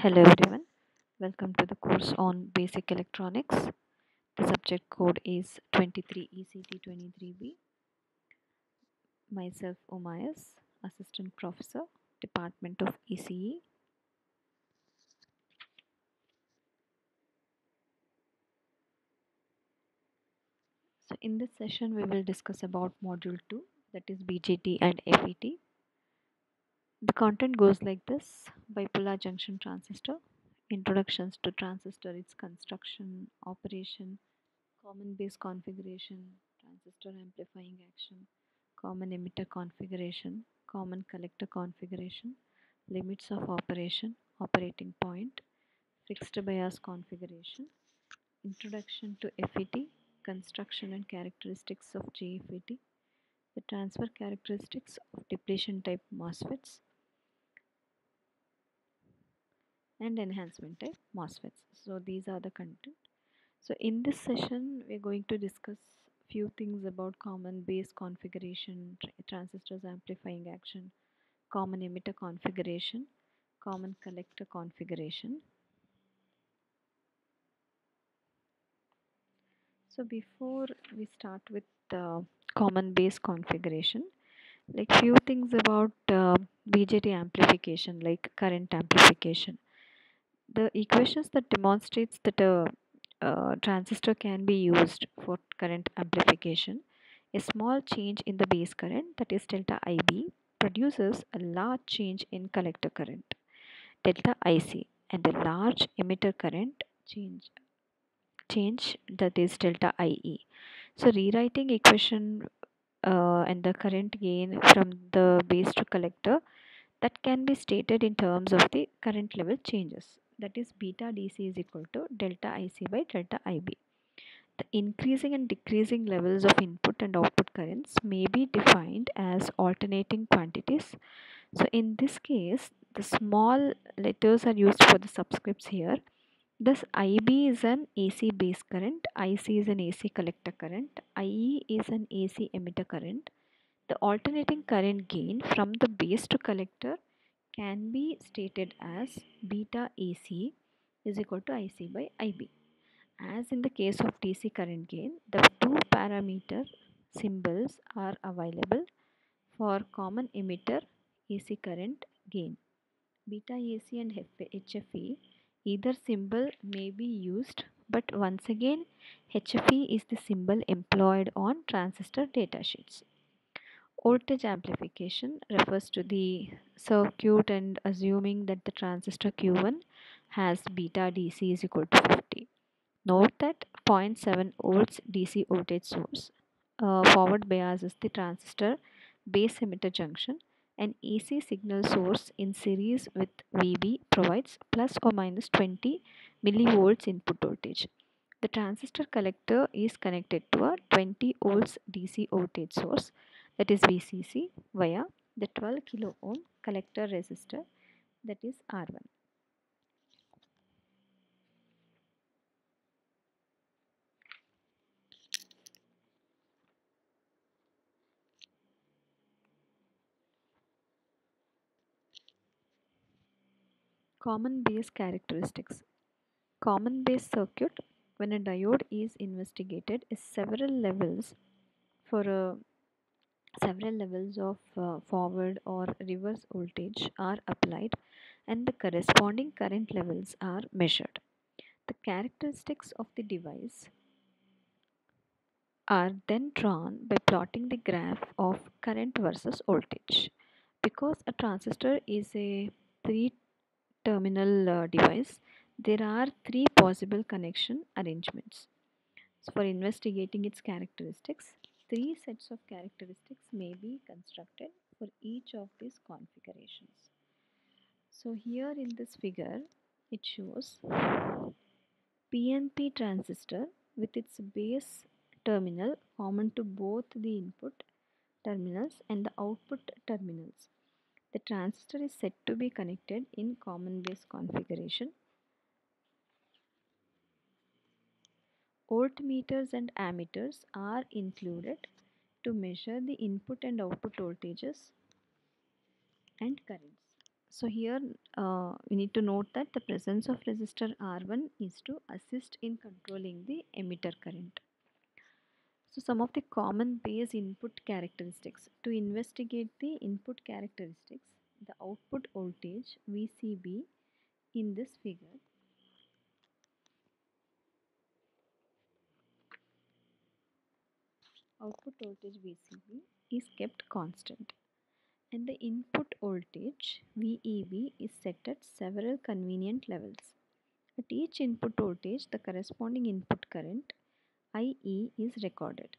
Hello everyone, welcome to the course on basic electronics. The subject code is 23ECT23B. Myself Umayas, Assistant Professor, Department of ECE. So in this session we will discuss about module 2 that is BJT and FET. The content goes like this. Bipolar junction transistor, introductions to transistor, its construction, operation, common base configuration, transistor amplifying action, common emitter configuration, common collector configuration, limits of operation, operating point, fixed bias configuration, introduction to FET, construction and characteristics of JFET, the transfer characteristics of depletion type MOSFETs, and enhancement type MOSFETs. So these are the content. So in this session, we're going to discuss few things about common base configuration, tr transistors amplifying action, common emitter configuration, common collector configuration. So before we start with the common base configuration, like few things about uh, BJT amplification, like current amplification the equations that demonstrates that a, a, transistor can be used for current amplification a small change in the base current that is delta ib produces a large change in collector current delta ic and a large emitter current change change that is delta ie so rewriting equation uh, and the current gain from the base to collector that can be stated in terms of the current level changes that is beta dc is equal to delta ic by delta ib. The increasing and decreasing levels of input and output currents may be defined as alternating quantities. So in this case, the small letters are used for the subscripts here. Thus IB is an AC base current, IC is an AC collector current, IE is an AC emitter current. The alternating current gain from the base to collector can be stated as beta AC is equal to IC by IB. As in the case of DC current gain, the two parameter symbols are available for common emitter AC current gain. Beta AC and HFE, either symbol may be used, but once again, HFE is the symbol employed on transistor datasheets. Voltage amplification refers to the circuit and assuming that the transistor Q1 has beta DC is equal to 50. Note that 0.7 volts DC voltage source uh, forward bias is the transistor base emitter junction and AC signal source in series with VB provides plus or minus 20 millivolts input voltage. The transistor collector is connected to a 20 volts DC voltage source that is VCC via the 12 kilo ohm collector resistor that is R1. Common base characteristics. Common base circuit when a diode is investigated is several levels for a several levels of uh, forward or reverse voltage are applied and the corresponding current levels are measured. The characteristics of the device are then drawn by plotting the graph of current versus voltage. Because a transistor is a three terminal uh, device, there are three possible connection arrangements. So for investigating its characteristics, three sets of characteristics may be constructed for each of these configurations. So here in this figure, it shows PNP transistor with its base terminal common to both the input terminals and the output terminals. The transistor is said to be connected in common base configuration. Voltmeters and ammeters are included to measure the input and output voltages and currents. So here uh, we need to note that the presence of resistor R1 is to assist in controlling the emitter current. So some of the common base input characteristics. To investigate the input characteristics, the output voltage VCB in this figure output voltage VCB is kept constant and the input voltage VEB is set at several convenient levels. At each input voltage, the corresponding input current IE is recorded.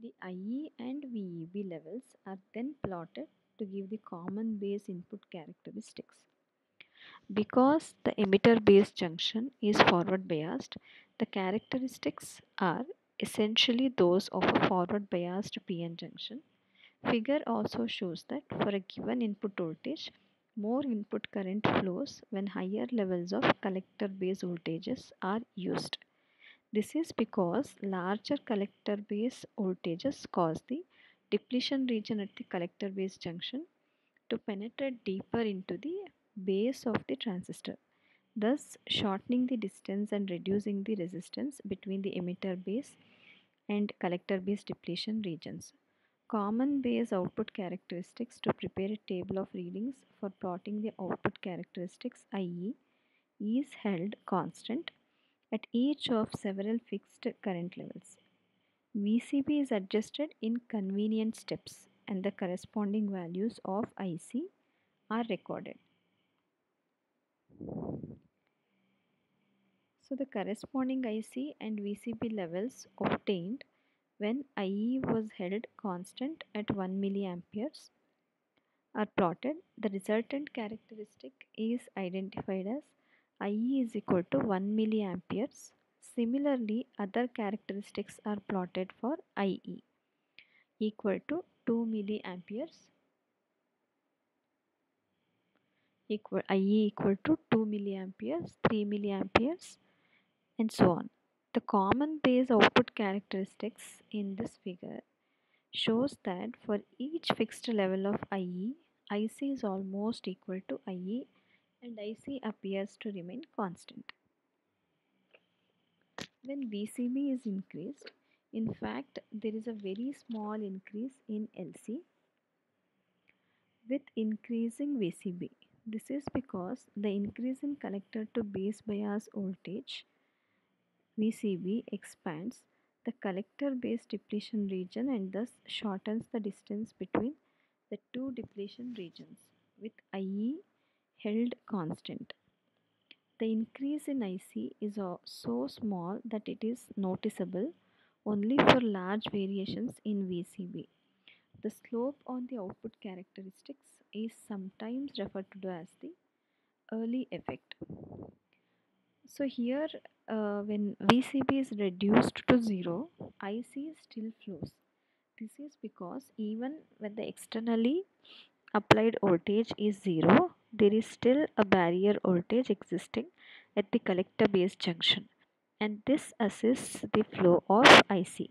The IE and VEB levels are then plotted to give the common base input characteristics. Because the emitter base junction is forward biased, the characteristics are essentially those of a forward biased PN junction. Figure also shows that for a given input voltage, more input current flows when higher levels of collector base voltages are used. This is because larger collector base voltages cause the depletion region at the collector base junction to penetrate deeper into the base of the transistor, thus shortening the distance and reducing the resistance between the emitter base and collector base depletion regions. Common base output characteristics to prepare a table of readings for plotting the output characteristics IE is held constant at each of several fixed current levels. VCB is adjusted in convenient steps and the corresponding values of IC are recorded. So the corresponding IC and VCB levels obtained when IE was held constant at 1 milliamperes are plotted. The resultant characteristic is identified as IE is equal to 1 milliamperes. Similarly, other characteristics are plotted for IE equal to 2 milliamperes equal IE equal to 2 milliamperes, 3 milliamperes and so on. The common base output characteristics in this figure shows that for each fixed level of IE, IC is almost equal to IE and IC appears to remain constant. When VCB is increased, in fact, there is a very small increase in LC with increasing VCB. This is because the increase in collector to base bias voltage VCB expands the collector base depletion region and thus shortens the distance between the two depletion regions with IE held constant. The increase in IC is so small that it is noticeable only for large variations in VCB. The slope on the output characteristics is sometimes referred to as the early effect. So here uh, when VCB is reduced to 0, IC still flows. This is because even when the externally applied voltage is 0, there is still a barrier voltage existing at the collector base junction and this assists the flow of IC.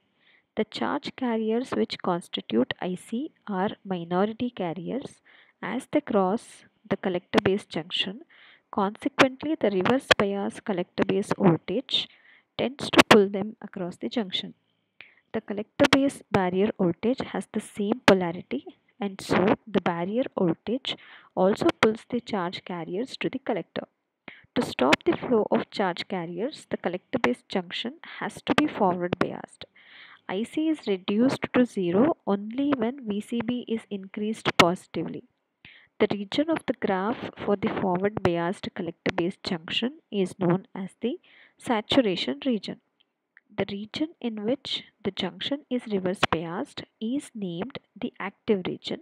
The charge carriers which constitute IC are minority carriers as they cross the collector base junction. Consequently, the reverse bias collector base voltage tends to pull them across the junction. The collector base barrier voltage has the same polarity and so the barrier voltage also pulls the charge carriers to the collector. To stop the flow of charge carriers, the collector base junction has to be forward biased. IC is reduced to 0 only when VCB is increased positively. The region of the graph for the forward biased collector base junction is known as the saturation region. The region in which the junction is reverse biased is named the active region.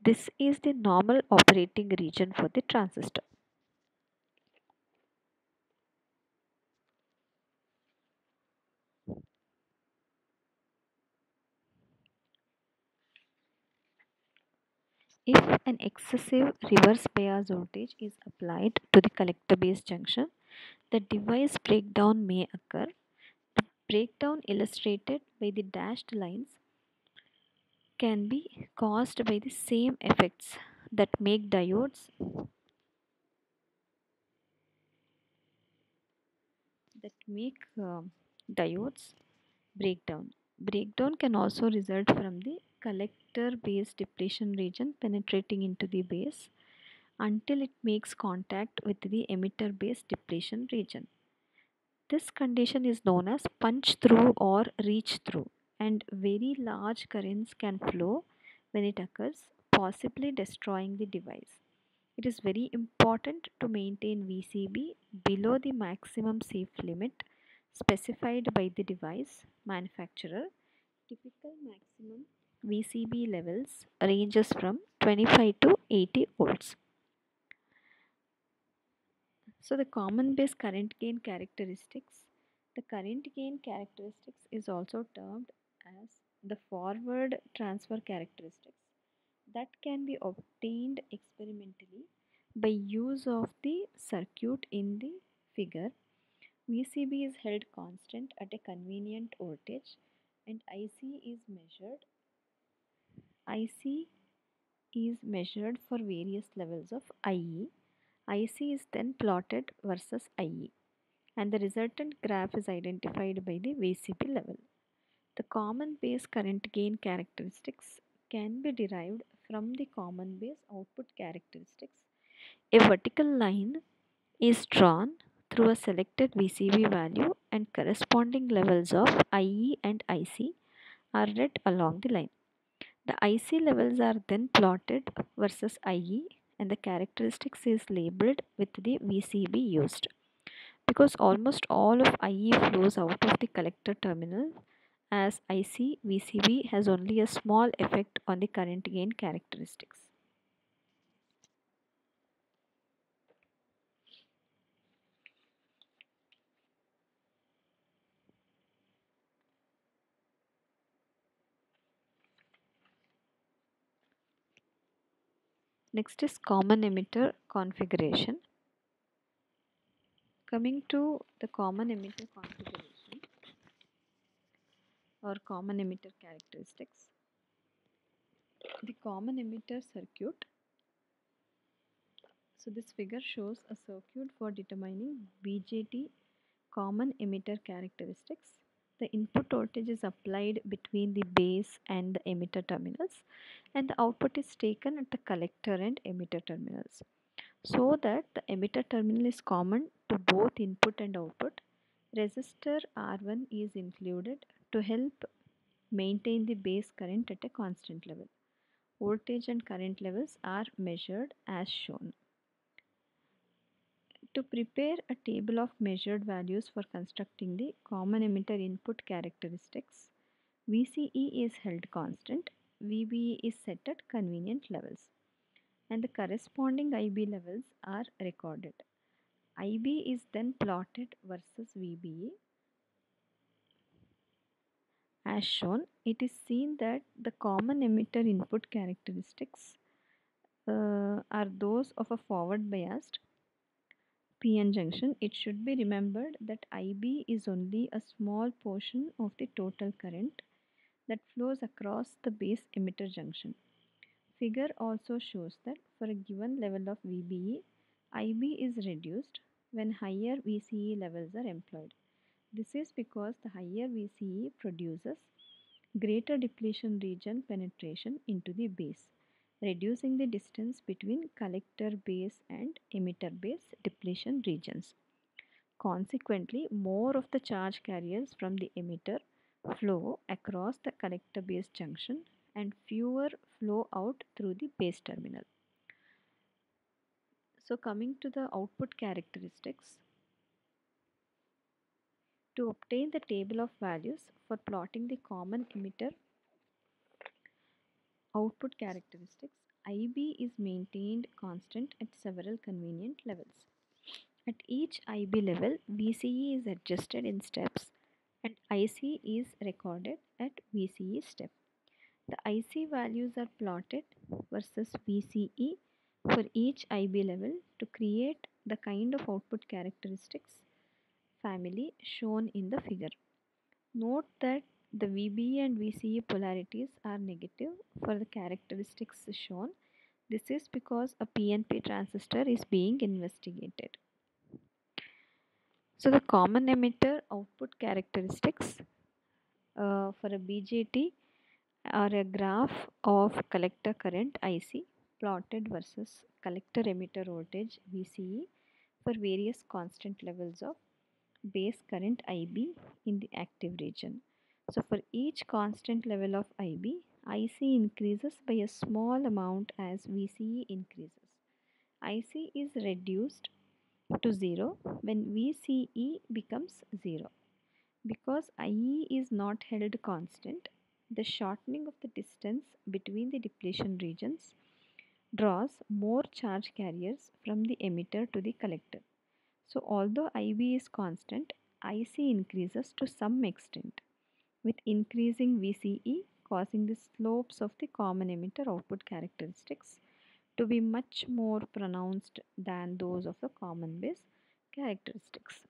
This is the normal operating region for the transistor. If an excessive reverse bias voltage is applied to the collector base junction, the device breakdown may occur. The breakdown illustrated by the dashed lines can be caused by the same effects that make diodes that make uh, diodes breakdown. Breakdown can also result from the collector base depletion region penetrating into the base until it makes contact with the emitter base depletion region. This condition is known as punch through or reach through, and very large currents can flow when it occurs, possibly destroying the device. It is very important to maintain VCB below the maximum safe limit specified by the device manufacturer. Typical maximum VCB levels ranges from 25 to 80 volts. So the common base current gain characteristics. The current gain characteristics is also termed as the forward transfer characteristics that can be obtained experimentally by use of the circuit in the figure. VCB is held constant at a convenient voltage and IC is measured. IC is measured for various levels of IE IC is then plotted versus IE and the resultant graph is identified by the VCB level. The common base current gain characteristics can be derived from the common base output characteristics. A vertical line is drawn through a selected VCB value and corresponding levels of IE and IC are read along the line. The IC levels are then plotted versus IE and the characteristics is labeled with the VCB used. Because almost all of IE flows out of the collector terminal as IC VCB has only a small effect on the current gain characteristics. Next is common emitter configuration. Coming to the common emitter configuration or common emitter characteristics. The common emitter circuit. So this figure shows a circuit for determining BJT common emitter characteristics. The input voltage is applied between the base and the emitter terminals and the output is taken at the collector and emitter terminals so that the emitter terminal is common to both input and output. Resistor R1 is included to help maintain the base current at a constant level. Voltage and current levels are measured as shown. To prepare a table of measured values for constructing the common emitter input characteristics, VCE is held constant, VBE is set at convenient levels and the corresponding IB levels are recorded. IB is then plotted versus VBE. As shown, it is seen that the common emitter input characteristics uh, are those of a forward biased PN junction. It should be remembered that IB is only a small portion of the total current that flows across the base emitter junction. Figure also shows that for a given level of VBE, IB is reduced when higher VCE levels are employed. This is because the higher VCE produces greater depletion region penetration into the base, reducing the distance between collector base and emitter base depletion regions. Consequently, more of the charge carriers from the emitter flow across the collector base junction and fewer flow out through the base terminal. So coming to the output characteristics. To obtain the table of values for plotting the common emitter output characteristics, IB is maintained constant at several convenient levels. At each IB level, VCE is adjusted in steps and IC is recorded at VCE step. The IC values are plotted versus VCE for each IB level to create the kind of output characteristics family shown in the figure. Note that the VBE and VCE polarities are negative for the characteristics shown. This is because a PNP transistor is being investigated. So the common emitter output characteristics uh, for a BJT are a graph of collector current IC plotted versus collector emitter voltage VCE for various constant levels of base current IB in the active region. So for each constant level of IB, IC increases by a small amount as VCE increases. IC is reduced to 0 when VCE becomes 0. Because IE is not held constant, the shortening of the distance between the depletion regions draws more charge carriers from the emitter to the collector. So although IB is constant, IC increases to some extent with increasing VCE causing the slopes of the common emitter output characteristics to be much more pronounced than those of the common base characteristics.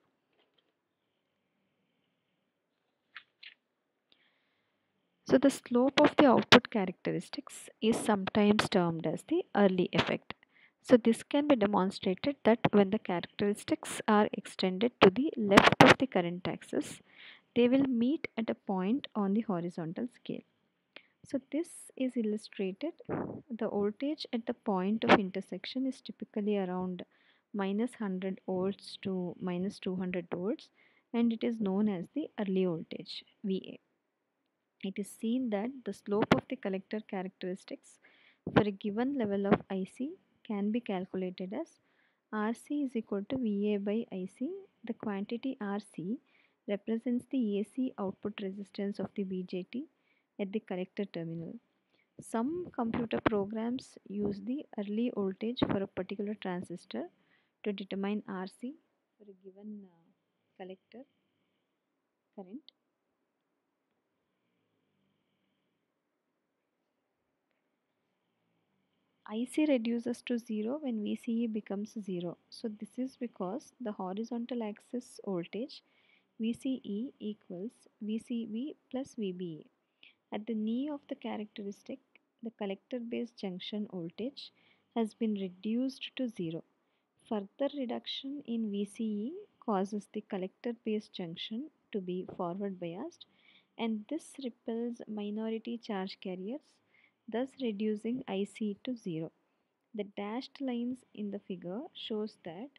So the slope of the output characteristics is sometimes termed as the early effect. So this can be demonstrated that when the characteristics are extended to the left of the current axis, they will meet at a point on the horizontal scale. So this is illustrated. The voltage at the point of intersection is typically around minus 100 volts to minus 200 volts and it is known as the early voltage VA it is seen that the slope of the collector characteristics for a given level of IC can be calculated as RC is equal to VA by IC. The quantity RC represents the AC output resistance of the BJT at the collector terminal. Some computer programs use the early voltage for a particular transistor to determine RC for a given uh, collector current IC reduces to 0 when VCE becomes 0. So this is because the horizontal axis voltage VCE equals VCB plus VBE. At the knee of the characteristic, the collector base junction voltage has been reduced to 0. Further reduction in VCE causes the collector base junction to be forward biased and this repels minority charge carriers thus reducing IC to 0. The dashed lines in the figure shows that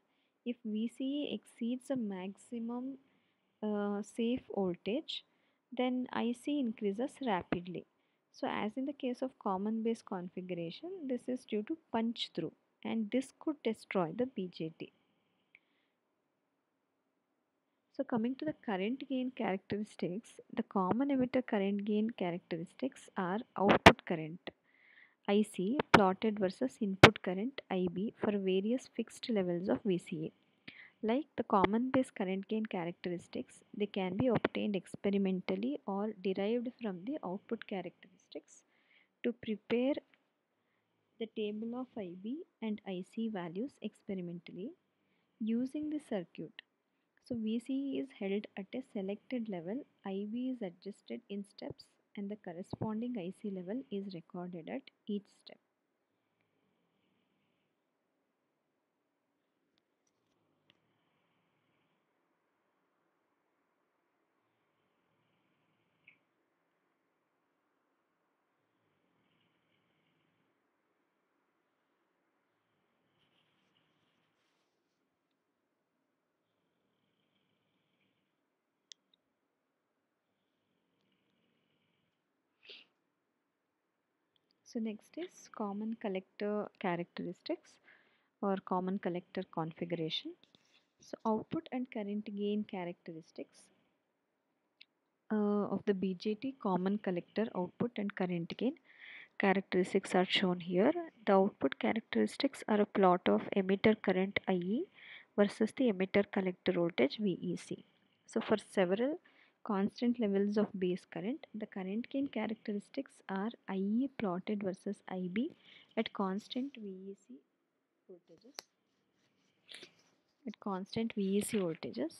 if VCE exceeds a maximum uh, safe voltage, then IC increases rapidly. So as in the case of common base configuration, this is due to punch through and this could destroy the BJT. So coming to the current gain characteristics, the common emitter current gain characteristics are output current IC plotted versus input current IB for various fixed levels of VCA. Like the common base current gain characteristics, they can be obtained experimentally or derived from the output characteristics to prepare the table of IB and IC values experimentally using the circuit. So VCE is held at a selected level, IB is adjusted in steps and the corresponding IC level is recorded at each step. So next is common collector characteristics or common collector configuration. So output and current gain characteristics uh, of the BJT common collector output and current gain characteristics are shown here. The output characteristics are a plot of emitter current IE versus the emitter collector voltage VEC. So for several constant levels of base current, the current gain characteristics are IE plotted versus IB at constant VEC voltages. At constant VEC voltages.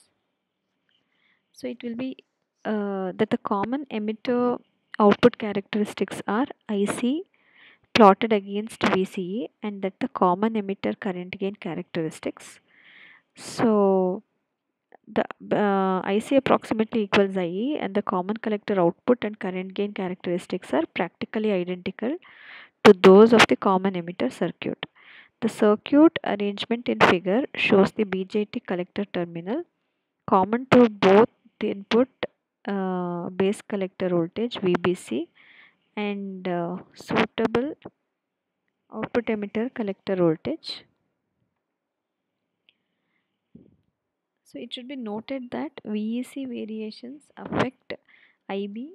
So it will be uh, that the common emitter output characteristics are IC plotted against VCE and that the common emitter current gain characteristics. So the uh, IC approximately equals IE and the common collector output and current gain characteristics are practically identical to those of the common emitter circuit. The circuit arrangement in figure shows the BJT collector terminal common to both the input uh, base collector voltage VBC and uh, suitable output emitter collector voltage. So it should be noted that VEC variations affect IB